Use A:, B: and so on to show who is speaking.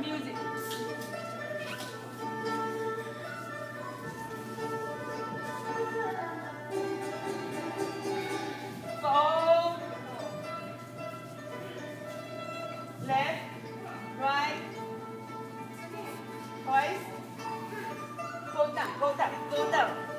A: Music. Four. Left, right, twice. Go down, go down, go down.